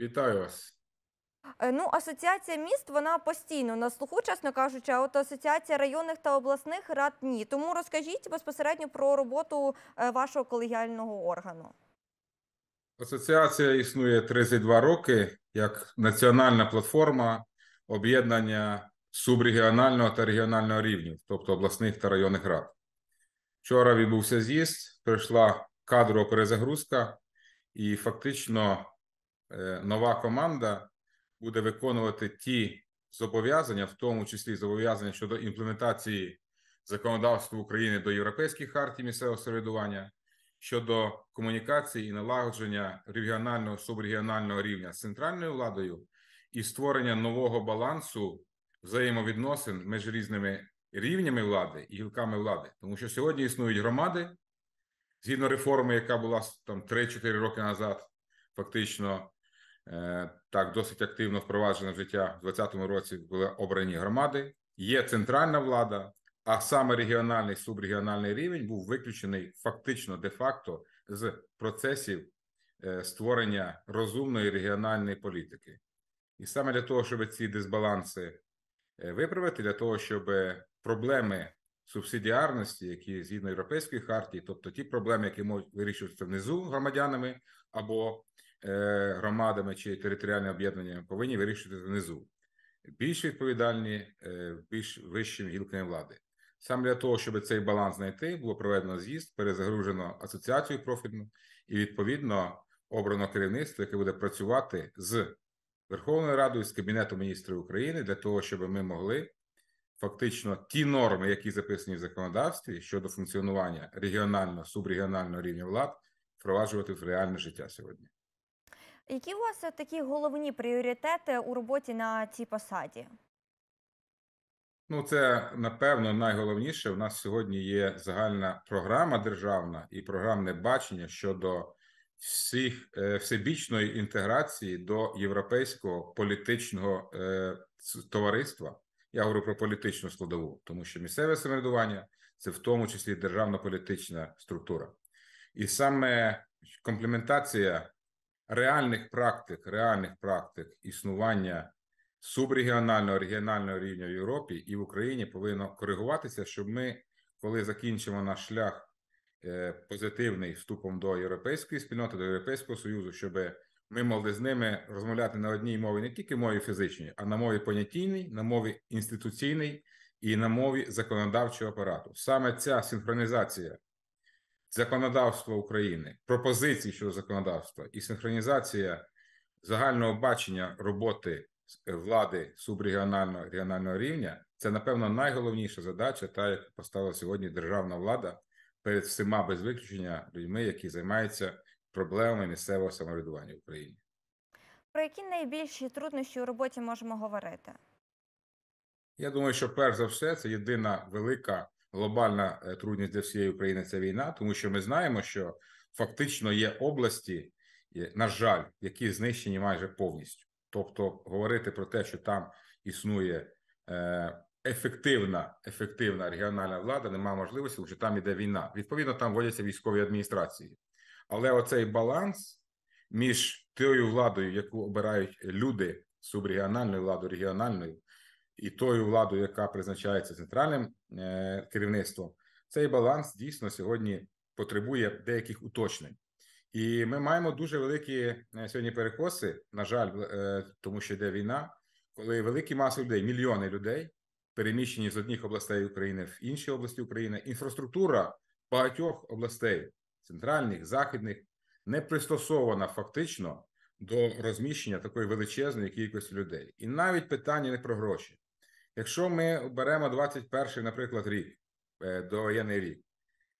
Вітаю вас. Е, Ну, асоціація міст вона постійно на слуху, чесно кажучи, а от асоціація районних та обласних рад ні. Тому розкажіть безпосередньо про роботу е, вашого колегіального органу. Асоціація існує 32 роки як національна платформа об'єднання субрегіонального та регіонального рівнів, тобто обласних та районних рад. Вчора відбувся з'їзд, пройшла кадрова перезагрузка, і фактично нова команда буде виконувати ті зобов'язання, в тому числі зобов'язання щодо імплементації законодавства України до європейських хартій місцевого самоврядування, щодо комунікації і налагодження регіонального субрегіонального рівня з центральною владою і створення нового балансу взаємовідносин між різними рівнями влади і гілками влади, тому що сьогодні існують громади згідно реформи, яка була там 3-4 роки назад, фактично е, так досить активно впроваджена в життя в 2020 році були обрані громади. Є центральна влада, а саме регіональний субрегіональний рівень був виключений фактично де-факто з процесів е, створення розумної регіональної політики. І саме для того, щоб ці дисбаланси е, виправити, для того, щоб проблеми субсидіарності, які згідно європейської хартії, тобто ті проблеми, які можуть вирішуватися внизу громадянами або е, громадами чи територіальними об'єднаннями, повинні вирішувати внизу. Більш відповідальні, е, більш вищими гілками влади. Саме для того, щоб цей баланс знайти, було проведено з'їзд, перезагружено асоціацію профільну і відповідно обрано керівництво, яке буде працювати з Верховною Радою, з Кабінетом міністрів України для того, щоб ми могли фактично ті норми, які записані в законодавстві щодо функціонування регіонального субрегіонального рівня влад, впроваджувати в реальне життя сьогодні. Які у вас е, такі головні пріоритети у роботі на цій посаді? Ну, це напевно найголовніше. У нас сьогодні є загальна програма державна і програмне бачення щодо всіх е, всебічної інтеграції до європейського політичного е, товариства. Я говорю про політичну складову, тому що місцеве самоврядування це в тому числі державно-політична структура, і саме комплементація реальних практик, реальних практик існування субрегіонального регіонального рівня в Європі і в Україні повинно коригуватися, щоб ми, коли закінчимо наш шлях е, позитивний вступом до європейської спільноти, до Європейського союзу, щоб ми могли з ними розмовляти на одній мові, не тільки мові фізичній, а на мові понятійній, на мові інституційній і на мові законодавчого апарату. Саме ця синхронізація законодавства України, пропозицій щодо законодавства і синхронізація загального бачення роботи влади субрегіонального регіонального рівня це напевно найголовніша задача, та яку поставила сьогодні державна влада перед всіма без виключення людьми, які займаються проблемами місцевого самоврядування в Україні. Про які найбільші труднощі у роботі можемо говорити? Я думаю, що перш за все це єдина велика глобальна е, трудність для всієї України це війна, тому що ми знаємо, що фактично є області, на жаль, які знищені майже повністю. Тобто, говорити про те, що там існує е, ефективна ефективна регіональна влада, немає можливості, тому що там іде війна. Відповідно, там вводяться військові адміністрації. Але оцей баланс між тою владою, яку обирають люди субрегіональною владою, регіональною, і тою владою, яка призначається центральним е, керівництвом, цей баланс дійсно сьогодні потребує деяких уточнень. І ми маємо дуже великі е, сьогодні перекоси, на жаль, е, тому що йде війна, коли великі маси людей, мільйони людей переміщені з одних областей України в інші області України. Інфраструктура багатьох областей, центральних, західних, не пристосована фактично до розміщення такої величезної кількості людей. І навіть питання не про гроші. Якщо ми беремо 21 наприклад, рік е, довоєнний рік.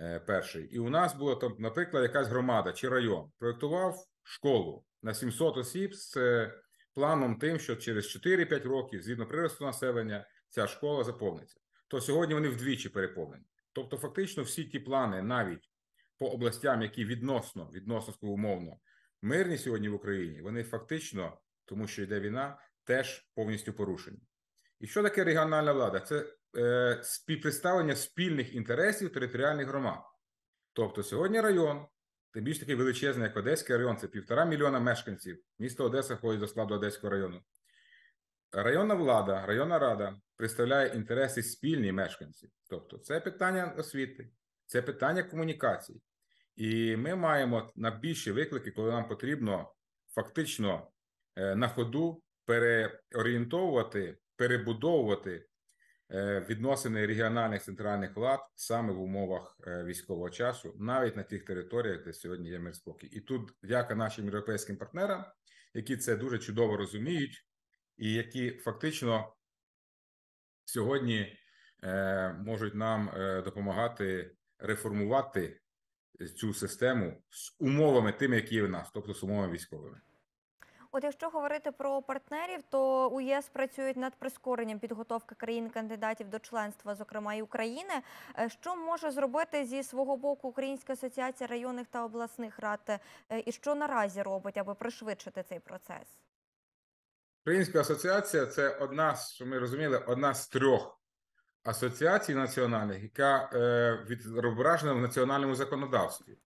Е, перший. І у нас було там, наприклад, якась громада чи район проєктував школу на 700 осіб з е, планом тим, що через 4-5 років, згідно приросту населення, ця школа заповниться. То сьогодні вони вдвічі переповнені. Тобто, фактично, всі ті плани, навіть по областям, які відносно відносно умовно мирні сьогодні в Україні, вони фактично, тому що йде війна, теж повністю порушені. І що таке регіональна влада? Це е, співпредставлення спільних інтересів територіальних громад. Тобто, сьогодні район тим більш такий величезний, як Одеський район, це півтора мільйона мешканців. Місто Одеса входить до складу Одеського району. Районна влада, районна рада представляє інтереси спільні мешканців. Тобто, це питання освіти, це питання комунікацій. І ми маємо на більші виклики, коли нам потрібно фактично е, на ходу переорієнтовувати, перебудовувати е, відносини регіональних центральних влад саме в умовах е, військового часу, навіть на тих територіях, де сьогодні є мир спокій. І тут, дяка нашим європейським партнерам, які це дуже чудово розуміють, і які фактично сьогодні е, можуть нам допомагати реформувати цю систему з умовами тими, які є в нас, тобто з умовами військовими. От якщо говорити про партнерів, то у ЄС працюють над прискоренням підготовки країн-кандидатів до членства, зокрема і України. Е, Що може зробити зі свого боку Українська асоціація районних та обласних рад, е, і що наразі робить, аби пришвидшити цей процес? Українська асоціація це одна що ми розуміли, одна з трьох асоціацій національних, яка е, відображена в національному законодавстві.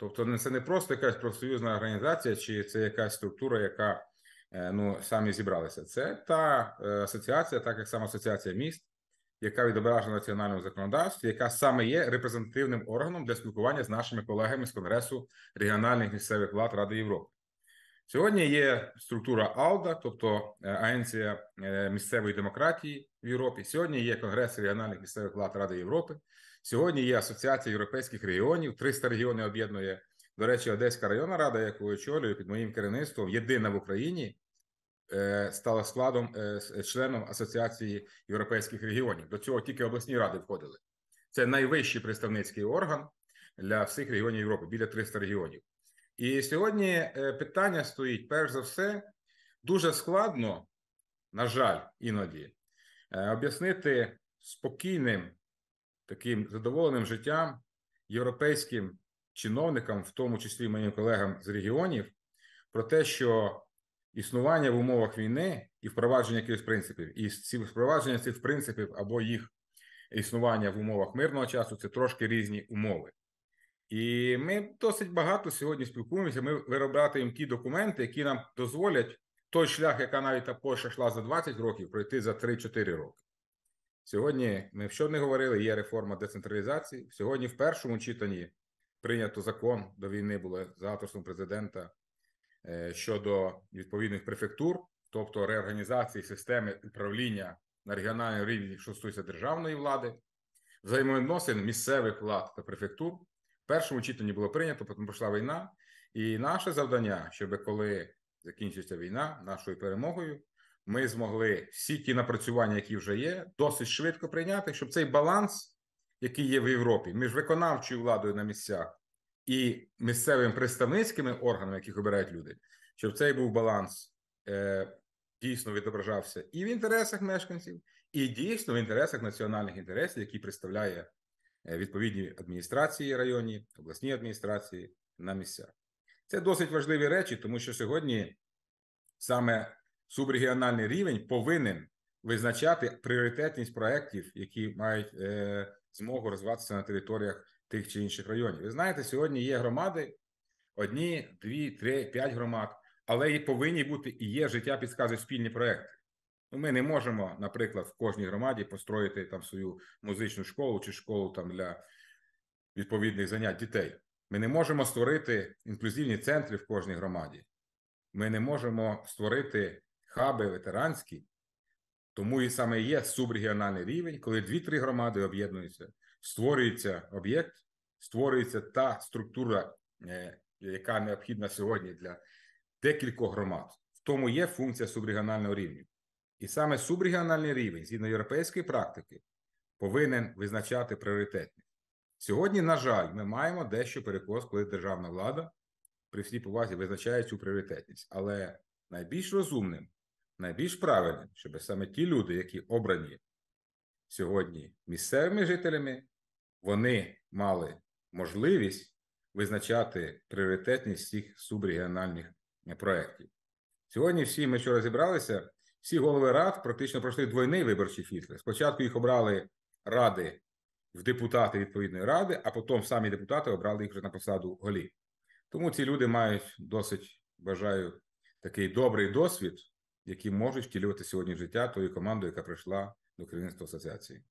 Тобто, це не просто якась профсоюзна організація, чи це якась структура, яка е, ну самі зібралися. Це та е, асоціація, так як сама асоціація міст, яка відображена в національному законодавстві, яка саме є репрезентативним органом для спілкування з нашими колегами з Конгресу регіональних місцевих влад Ради Європи. Сьогодні є структура АЛДА, тобто е, Агенція місцевої демократії в Європі. Сьогодні є Конгрес регіональних місцевих влад Ради Європи. Сьогодні є Асоціація європейських регіонів. 300 регіонів об'єднує. До речі, Одеська районна рада, яку очолюю під моїм керівництвом, єдина в Україні, е, стала складом е, членом Асоціації європейських регіонів. До цього тільки обласні ради входили. Це найвищий представницький орган для всіх регіонів Європи, біля 300 регіонів. І сьогодні е, питання стоїть перш за все дуже складно, на жаль, іноді е, об'яснити спокійним, таким задоволеним життям європейським чиновникам, в тому числі моїм колегам з регіонів, про те, що існування в умовах війни і впровадження якихось принципів, і впровадження цих принципів або їх існування в умовах мирного часу це трошки різні умови. І ми досить багато сьогодні спілкуємося. Ми виробляємо ті документи, які нам дозволять той шлях, яка навіть та Польща йшла за 20 років, пройти за 3-4 роки. Сьогодні ми що не говорили, є реформа децентралізації. Сьогодні в першому читанні прийнято закон до війни було за авторством президента е, щодо відповідних префектур, тобто реорганізації системи управління на регіональному рівні, що стосується державної влади, взаємовідносин місцевих влад та префектур. В першому читанні було прийнято, потім пройшла війна. І наше завдання, щоб коли закінчиться війна, нашою перемогою, ми змогли всі ті напрацювання, які вже є, досить швидко прийняти, щоб цей баланс, який є в Європі, між виконавчою владою на місцях і місцевими представницькими органами, яких обирають люди, щоб цей був баланс е, дійсно відображався і в інтересах мешканців, і дійсно в інтересах національних інтересів, які представляє е, відповідні адміністрації районні, обласні адміністрації на місцях. Це досить важливі речі, тому що сьогодні саме субрегіональний рівень повинен визначати пріоритетність проєктів, які мають е, змогу розвиватися на територіях тих чи інших районів. Ви знаєте, сьогодні є громади, одні, дві, три, п'ять громад, але і повинні бути і є життя підказує спільні проекти. Ну, ми не можемо, наприклад, в кожній громаді построїти там свою музичну школу чи школу там для відповідних занять дітей. Ми не можемо створити інклюзивні центри в кожній громаді. Ми не можемо створити хаби ветеранські, тому і саме є субрегіональний рівень, коли дві-три громади об'єднуються, створюється об'єкт, створюється та структура, е, яка необхідна сьогодні для декількох громад. В тому є функція субрегіонального рівня. І саме субрегіональний рівень, згідно європейської практики, повинен визначати пріоритетність. Сьогодні, на жаль, ми маємо дещо перекос, коли державна влада при всій повазі визначає цю пріоритетність. Але найбільш розумним, найбільш правильним, щоб саме ті люди, які обрані сьогодні місцевими жителями, вони мали можливість визначати пріоритетність всіх субрегіональних проєктів. Сьогодні всі ми вчора зібралися, всі голови рад практично пройшли двойний виборчий фільтр. Спочатку їх обрали ради в депутати відповідної ради, а потім самі депутати обрали їх вже на посаду голів. Тому ці люди мають досить, бажаю такий добрий досвід, який можуть втілювати сьогодні життя тою командою, яка прийшла до керівництва асоціації.